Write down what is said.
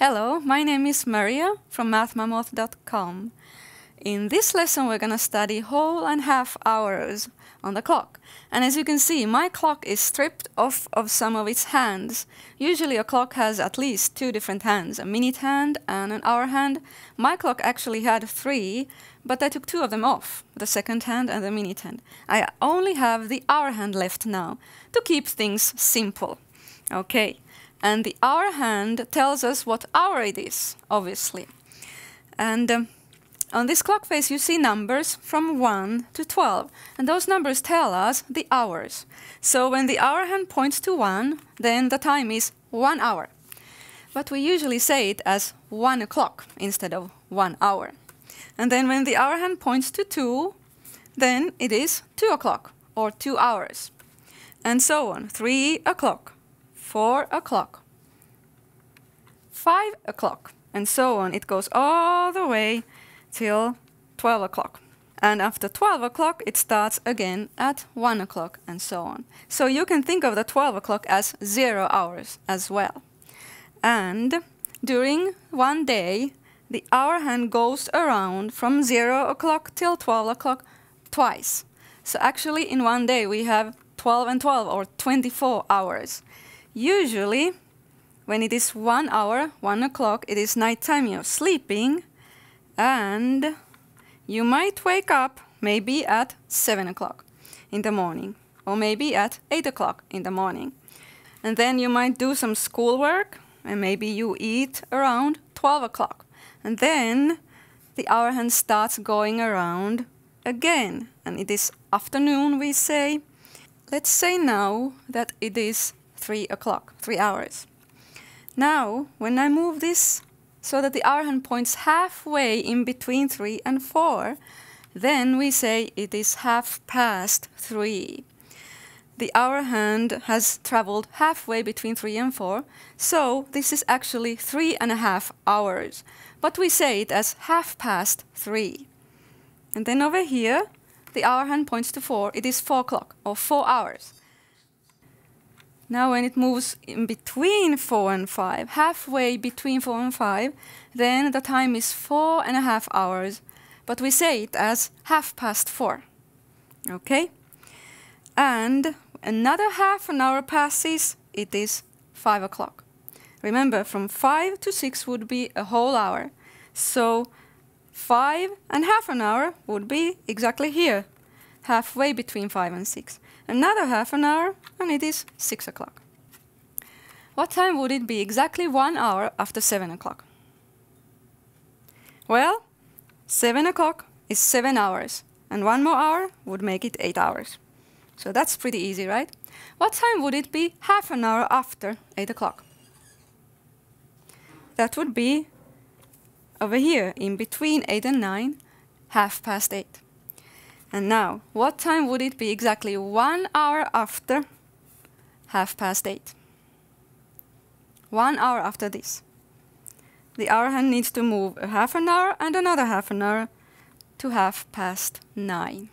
Hello, my name is Maria from mathmammoth.com. In this lesson we're going to study whole and half hours on the clock. And as you can see, my clock is stripped off of some of its hands. Usually a clock has at least two different hands, a minute hand and an hour hand. My clock actually had three, but I took two of them off, the second hand and the minute hand. I only have the hour hand left now, to keep things simple. Okay, and the hour hand tells us what hour it is, obviously. And um, on this clock face you see numbers from 1 to 12, and those numbers tell us the hours. So when the hour hand points to 1, then the time is 1 hour. But we usually say it as 1 o'clock instead of 1 hour. And then when the hour hand points to 2, then it is 2 o'clock or 2 hours. And so on, 3 o'clock, 4 o'clock, 5 o'clock, and so on. It goes all the way till 12 o'clock. And after 12 o'clock, it starts again at 1 o'clock, and so on. So you can think of the 12 o'clock as zero hours as well. And during one day, the hour hand goes around from 0 o'clock till 12 o'clock twice. So actually, in one day, we have 12 and 12, or 24 hours. Usually, when it is one hour, one o'clock, it is nighttime, you're sleeping, and you might wake up maybe at seven o'clock in the morning, or maybe at eight o'clock in the morning. And then you might do some schoolwork, and maybe you eat around 12 o'clock. And then the hour hand starts going around again, and it is afternoon, we say. Let's say now that it is 3 o'clock, 3 hours. Now, when I move this so that the hour hand points halfway in between 3 and 4, then we say it is half past 3. The hour hand has traveled halfway between 3 and 4, so this is actually three and a half hours. But we say it as half past 3. And then over here, the hour hand points to 4, it is 4 o'clock, or 4 hours. Now when it moves in between 4 and 5, halfway between 4 and 5, then the time is four and a half hours, but we say it as half past 4. Okay? And another half an hour passes, it is 5 o'clock. Remember, from 5 to 6 would be a whole hour. So 5 and half an hour would be exactly here, halfway between 5 and 6. Another half an hour, and it is 6 o'clock. What time would it be exactly one hour after 7 o'clock? Well, 7 o'clock is 7 hours, and one more hour would make it 8 hours. So that's pretty easy, right? What time would it be half an hour after 8 o'clock? That would be over here, in between 8 and 9, half past 8. And now, what time would it be exactly one hour after half past 8? One hour after this. The hour hand needs to move a half an hour and another half an hour to half past 9.